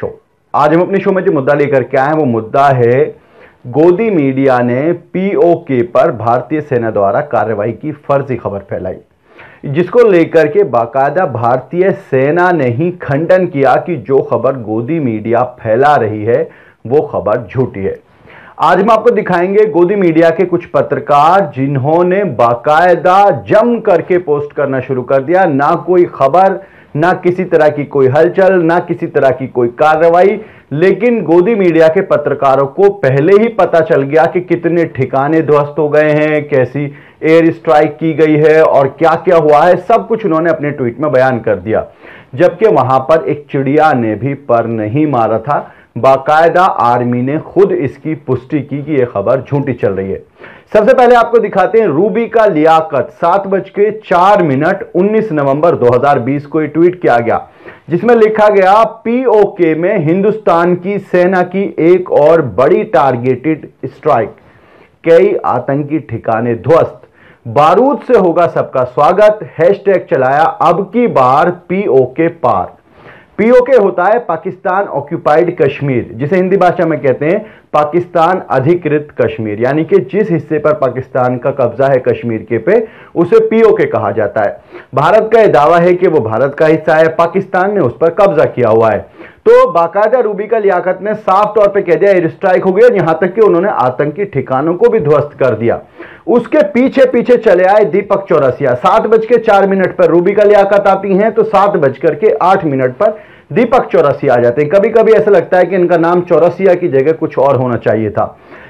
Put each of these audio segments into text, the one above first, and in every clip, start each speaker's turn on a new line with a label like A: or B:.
A: Show आज हम अपने शो में जो मुद्दा लेकर के आए हैं, वो मुद्दा है, गोदी मीडिया ने पीओके पर भारतीय सेना द्वारा कार्रवाई की फर्जी खबर फैलाई। जिसको लेकर के बाकायदा भारतीय सेना ने ही खंडन किया कि जो खबर गोदी मीडिया फैला रही है, वो खबर झूठी है। आज हम आपको दिखाएँगे गोदी मीडिया के कुछ पत्रकार जिन्होंने बाकायदा जम करके पोस्ट करना शुरू कर दिया। ना कोई खबर ना किसी तरह की कोई हलचल, ना किसी तरह की कोई कार्रवाई, लेकिन गोदी मीडिया के पत्रकारों को पहले ही पता चल गया कि कितने ठिकाने ध्वस्त हो गए हैं, कैसी एयर स्ट्राइक की गई है और क्या क्या हुआ है, सब कुछ उन्होंने अपने ट्वीट में बयान कर दिया। जबकि वहाँ पर एक चिड़िया ने भी पर नहीं मारा था। बाकायदा आर्मी ने खुद इसकी पुष्टि की कि यह खबर झूठी चल रही है। सबसे पहले आपको दिखाते हैं रूबी का लियाकत। सात बज के चार मिनट उन्नीस नवंबर 2020 को ट्वीट किया गया, जिसमें लिखा गया, पीओके में हिंदुस्तान की सेना की एक और बड़ी टारगेटेड स्ट्राइक। कई आतंकी ठिकाने ध्वस्त। बारूद से होगा सबका स्वागत। हैशटैग चलाया, अब की बार पीओके पार। पीओके होता है पाकिस्तान ऑक्यूपाइड कश्मीर, जिसे हिंदी भाषा में कहते हैं पाकिस्तान अधिकृत कश्मीर, यानी कि जिस हिस्से पर पाकिस्तान का कब्जा है कश्मीर के पे, उसे पीओके कहा जाता है। भारत का यह दावा है कि वो भारत का हिस्सा है, पाकिस्तान ने उस पर कब्जा किया हुआ है। तो बाकायदा रूबी का लियाकत ने साफ़ तौर पे कह दिया एयर स्ट्राइक हो गया यहाँ तक कि उन्होंने आतंकी ठिकानों को भी ध्वस्त कर दिया। उसके पीछे पीछे चले आए दीपक चौरसिया। सात बज के चार मिनट पर रूबी का लियाकत आती हैं तो सात बज करके आठ मिनट पर दीपक चौरसिया आ जाते हैं। कभी कभी ऐसा लगता है कि इनका नाम चौरसिया की जगह कुछ और होना चाहिए था।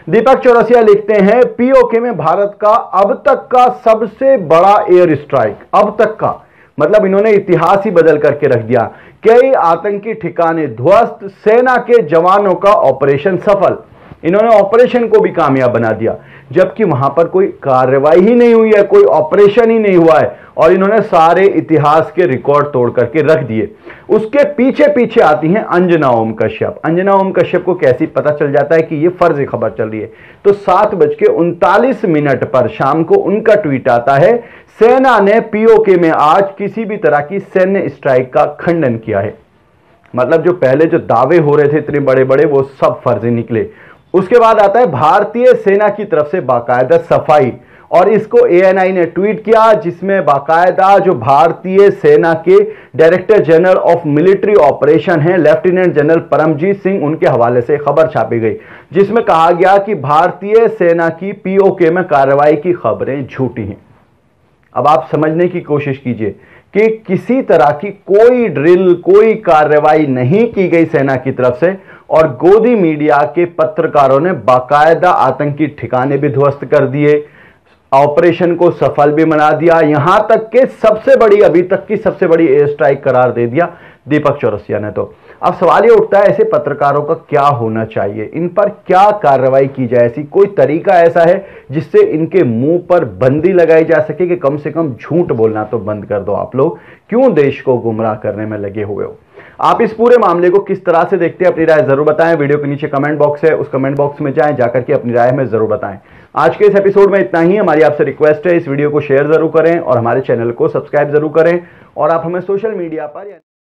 A: दीपक चौरसिया लिखते हैं, पीओके में भारत का अब तक का सबसे बड़ा एयर स्ट्राइक अब तक का मतलब इन्होंने इतिहास ही बदल करके रख दिया। कई आतंकी ठिकाने ध्वस्त, सेना के जवानों का ऑपरेशन सफल। इन्होंने ऑपरेशन को भी कामयाब बना दिया। जबकि वहाँ पर कोई कार्रवाई ही नहीं हुई है, कोई ऑपरेशन ही नहीं हुआ है, और इन्होंने सारे इतिहास के रिकॉर्ड तोड़ करके रख दिए। उसके पीछे पीछे आती हैं अंजना ओम कश्यप अंजना ओम कश्यप को कैसी पता चल जाता है कि ये फर्जी खबर चल रही है? तो सात बज के उनतालीस मिनट पर शाम को उनका ट्वीट आता है, सेना ने पीओके में आज किसी भी तरह की सैन्य स्ट्राइक का खंडन किया है। मतलब जो पहले जो दावे हो रहे थे इतने बड़े बड़े वो सब फर्जी निकले। उसके बाद आता है, भारतीय सेना की तरफ़ से बाकायदा सफ़ाई। और इसको एएनआई ने ट्वीट किया, जिसमें बाकायदा जो भारतीय सेना के director general of military operation हैं, लेफ्टिनेंट जनरल परमजीत सिंह, उनके हवाले से खबर छापी गई, जिसमें कहा गया कि भारतीय सेना की पीओके में कार्रवाई की खबरें झूठी हैं। अब आप समझने की कोशिश कीजिए कि किसी तरह की कोई ड्रिल, कोई कार्रवाई नहीं की गई सेना की तरफ़ से। और गोदी मीडिया के पत्रकारों ने बाकायदा आतंकी ठिकाने भी ध्वस्त कर दिए। ऑपरेशन को सफल भी बना दिया। यहाँ तक के सबसे बड़ी, अभी तक की सबसे बड़ी एयर स्ट्राइक करार दे दिया दीपक चौरसिया ने तो। अब सवाल ये उठता है, ऐसे पत्रकारों का क्या होना चाहिए? इन पर क्या कार्रवाई की जाए? ऐसी कोई तरीका ऐसा है जिससे इनके मुँह पर बंदी लगाई जा सके कि कम से कम झूठ बोलना तो बंद कर दो आप लोग? क्यों देश को गुमराह करने में लगे हुए हो? आप इस पूरे मामले को किस तरह से देखते हैं, अपनी राय ज़रूर बताएँ। वीडियो के नीचे कमेंट बॉक्स है, उस कमेंट बॉक्स में जाएँ, जाकर के अपनी राय हमें ज़रूर बताएँ। आज के इस एपिसोड में इतना ही। हमारी आपसे रिक्वेस्ट है, इस वीडियो को शेयर ज़रूर करें और हमारे चैनल को सब्सक्राइब ज़रूर करें और आप हमें सोशल मीडिया पर